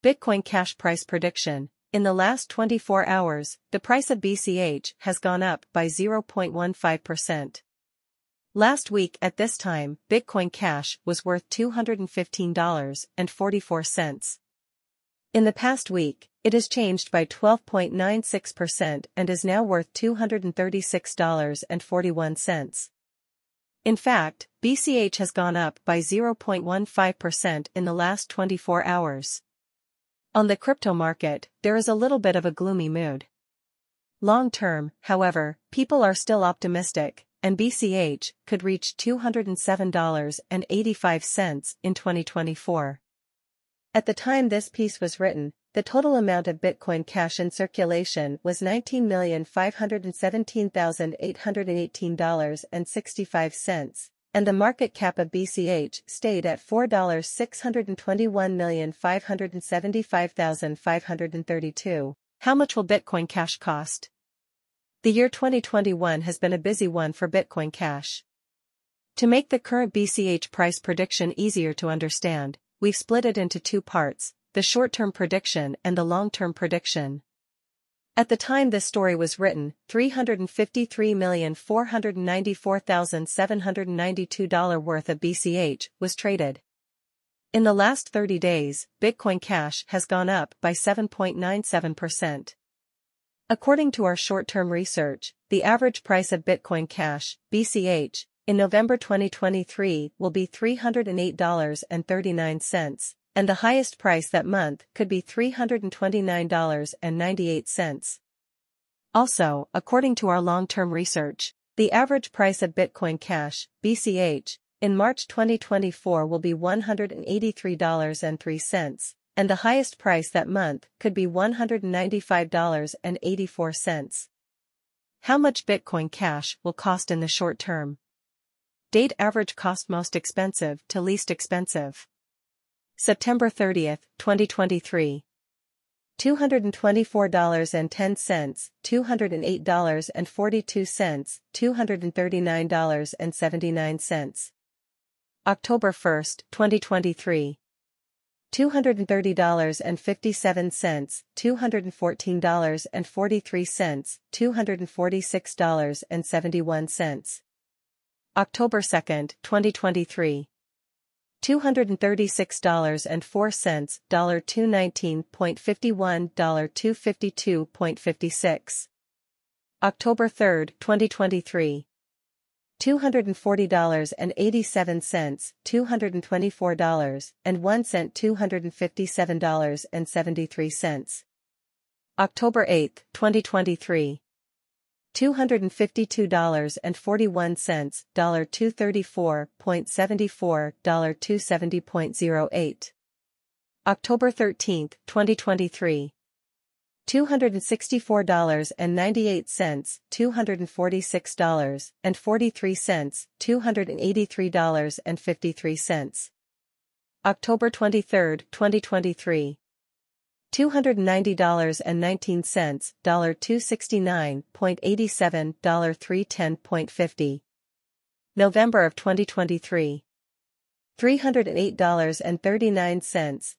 Bitcoin Cash Price Prediction In the last 24 hours, the price of BCH has gone up by 0.15%. Last week at this time, Bitcoin Cash was worth $215.44. In the past week, it has changed by 12.96% and is now worth $236.41. In fact, BCH has gone up by 0.15% in the last 24 hours. On the crypto market, there is a little bit of a gloomy mood. Long term, however, people are still optimistic, and BCH could reach $207.85 in 2024. At the time this piece was written, the total amount of Bitcoin Cash in circulation was $19,517,818.65, and the market cap of BCH stayed at $4,621,575,532. How much will Bitcoin Cash cost? The year 2021 has been a busy one for Bitcoin Cash. To make the current BCH price prediction easier to understand, we've split it into two parts, the short-term prediction and the long-term prediction. At the time this story was written, $353,494,792 worth of BCH was traded. In the last 30 days, Bitcoin Cash has gone up by 7.97%. According to our short-term research, the average price of Bitcoin Cash, BCH, in November 2023 will be $308.39, and the highest price that month could be $329.98. Also, according to our long-term research, the average price of Bitcoin Cash, BCH, in March 2024 will be $183.03, and the highest price that month could be $195.84. How much Bitcoin Cash will cost in the short term? Date average cost most expensive to least expensive. September 30, 2023. $224.10, $208.42, $239.79. October 1, 2023. $230.57, $214.43, $246.71. October 2, 2023. $236.04, $219.51, $252.56. October 3, 2023. $240.87, $224.01, $257.73. October 8, 2023. $252.41, $234.74, $270.08. October 13, 2023. $264.98, $246.43, $283.53. October 23, 2023. $290.19, $269.87, $310.50. November of 2023. $308.39,